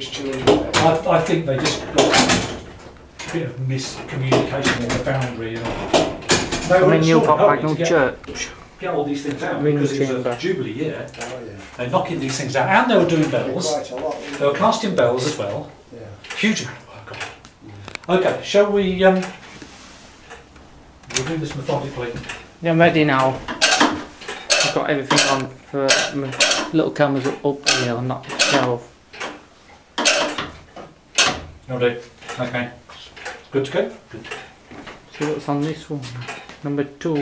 Which challenge was that? I, I think they just got a bit of miscommunication in the foundry. You know. They I were mean, New installing Pop hurry Pagnell to get, Church. get all these things out Ring because it was a jubilee year. Oh, yeah. They're knocking these things out, and they were doing bells. Quite lot. They were casting bells as well. Yeah. Huge amount of work on. it. Okay, shall we? Um, we'll do this methodically. Yeah, I'm ready now. I've got everything on for my little cameras up, up here on that shelf. No, do. Okay. Good to go. Good. See what's on this one. Number two.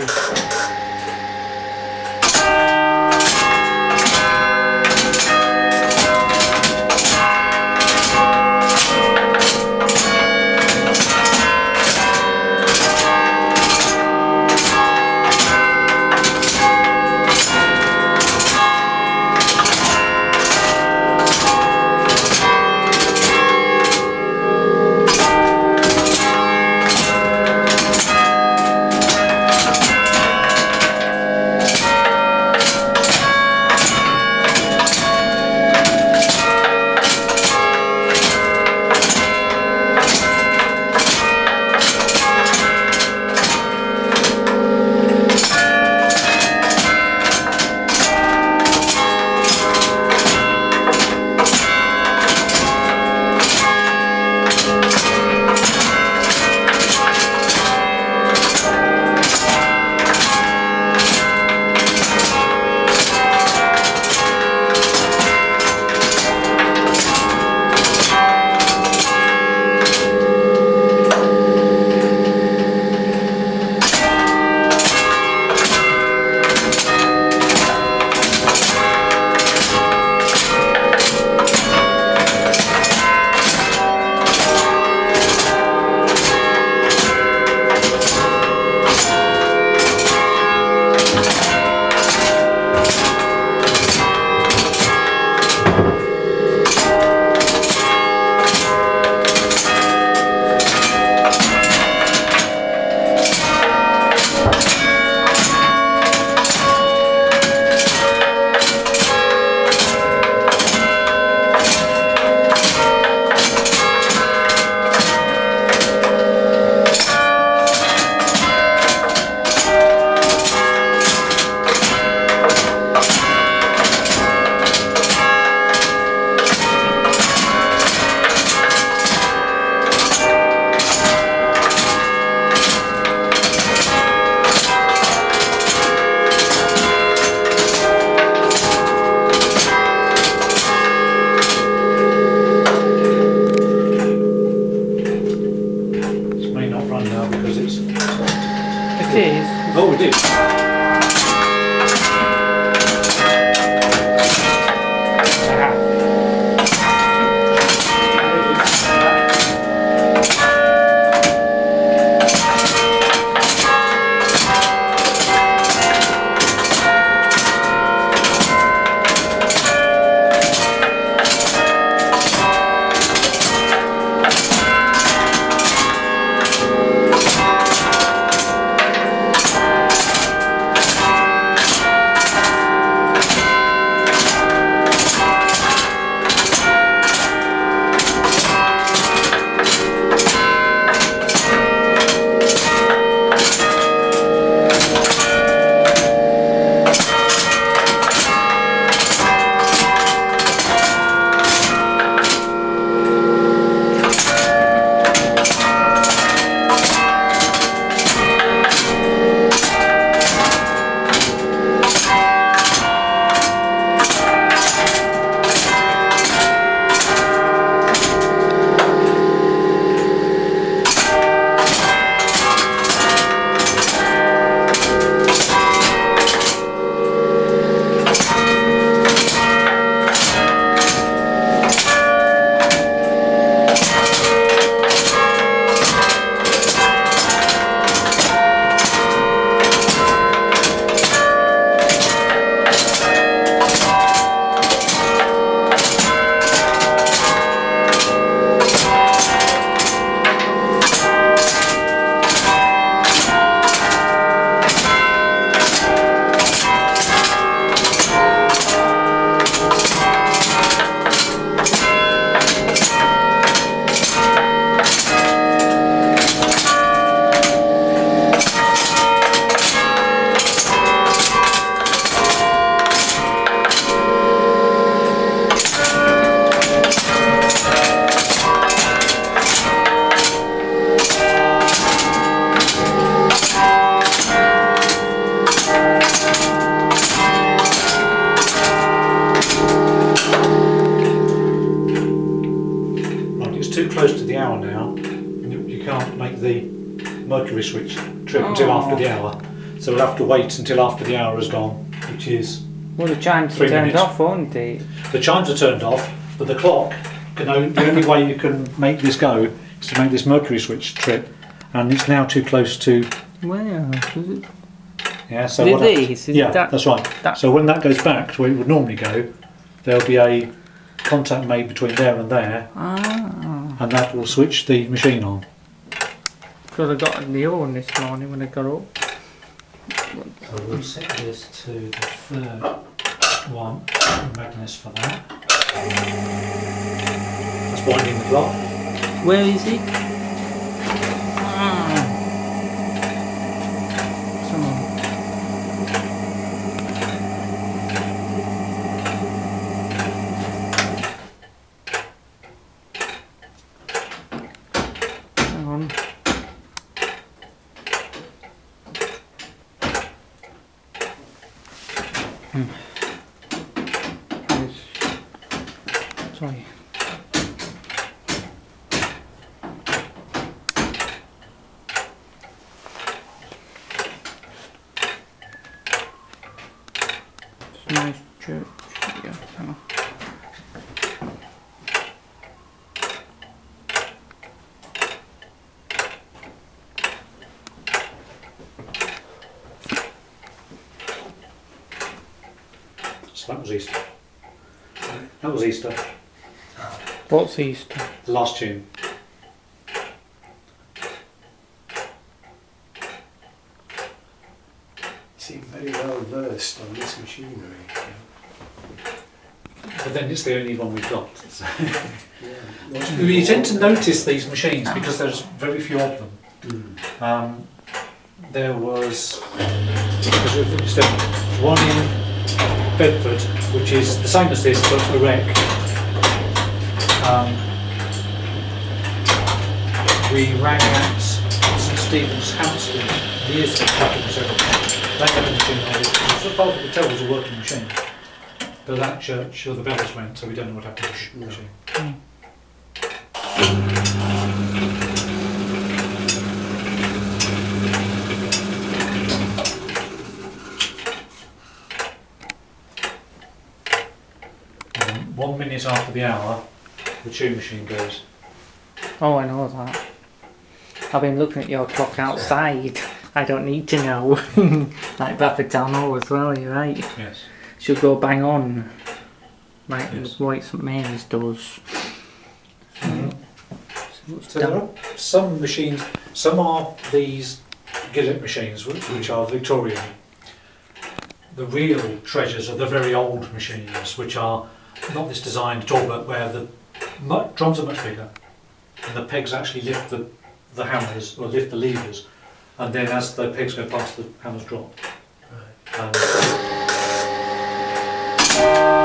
because it's. It is. Oh, it is. After the hour. So we'll have to wait until after the hour is gone, which is Well, the chimes are turned minutes. off, won't they? the chimes are turned off, but the clock can o- the only way you can make this go is to make this mercury switch trip, and it's now too close to it? yeah. So what these? Yeah, that- that's right. that- So when that goes back to where it would normally go, there'll be a contact made between there and there, Ah, and that will switch the machine on. Because I got a new one this morning when I got up. So we'll set this to the third one, Magnus for that. That's winding the clock. Where is it? Sorry. It's nice church. Yeah, hang on. So that was Easter. That was Easter. What's Easter? The last tune. You seem very well versed on this machinery. But then it's the only one we've got. So. Yeah. What's You tend to notice these machines because there's very few of them. Mm. Um, there was because we've just done one in Bedford, which is the same as this but a wreck. Um, we rang at St Stephen's Hampstead years ago, back in the several They had a machine on it. As far as we could tell, was a working machine. But that church, or the bells went, so we don't know what happened to the machine. And one minute after the hour, the tune machine goes. Oh, I know that. I've been looking at your clock outside. I don't need to know. like Bradford Town Hall as well, you're right. Yes. Should go bang on. Like Yes. White St Mary's does. So there are some machines, some are these Gillett machines, which, which are Victorian. The real treasures are the very old machines, which are not this design at all, but where the drums are much bigger, and the pegs actually lift the, the hammers or lift the levers, and then as the pegs go past, the hammers drop. Right.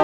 Um,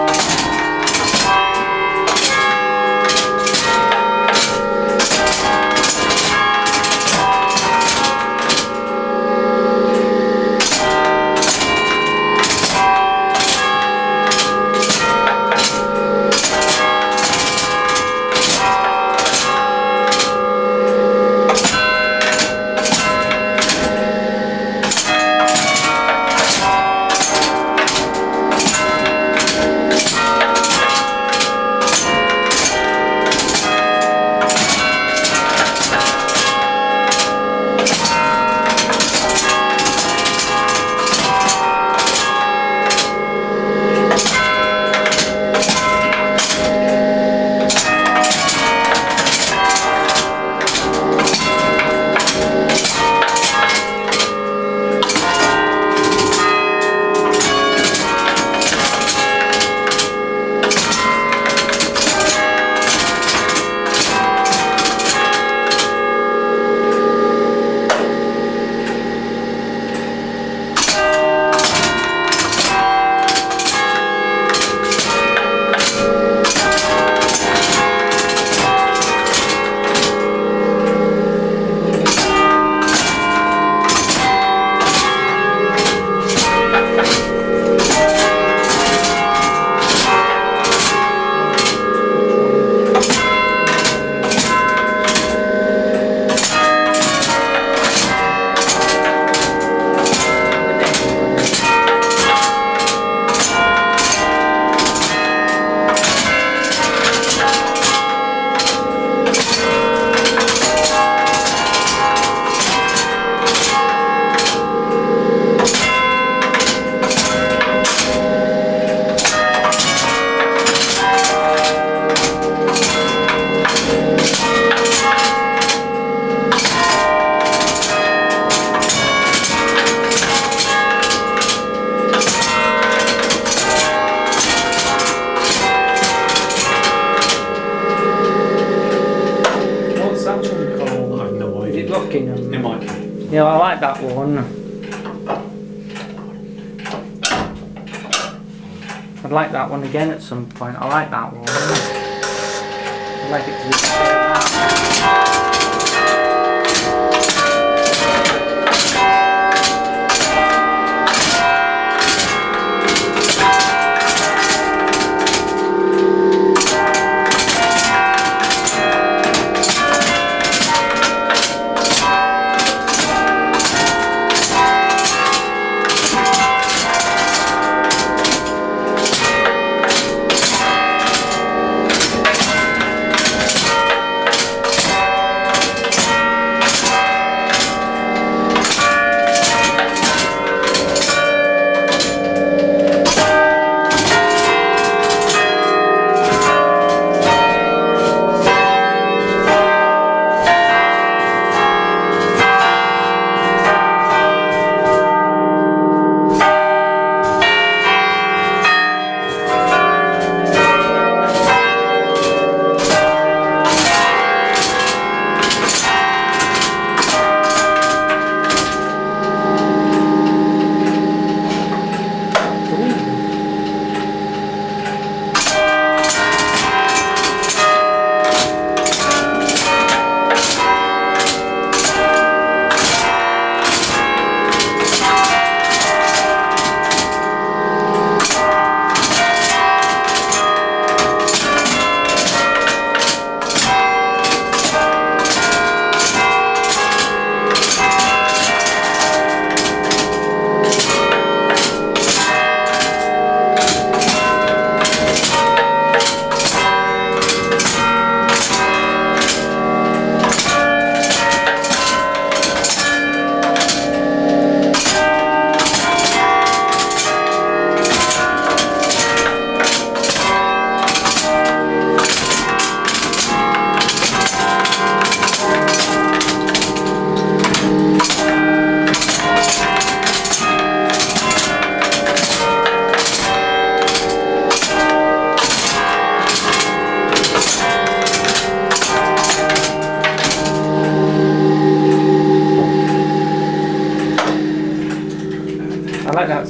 I'd like that one again at some point. I like that one. I'd like it to be.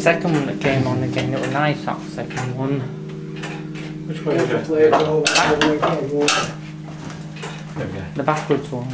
Second one that came on again. It was nice that second one. Which way Yeah, we the go? blade roll, all the way down, water. There we go. The backwards one.